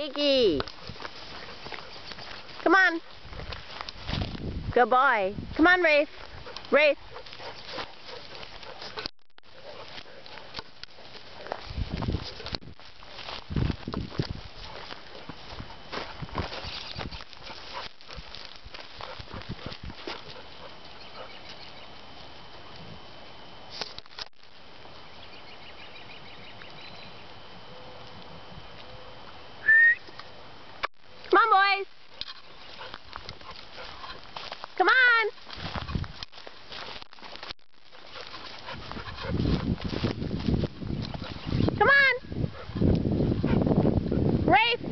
Iggy. Come on. Good boy. Come on, Rafe. Rafe. Come on, boys. Come on. Rafe.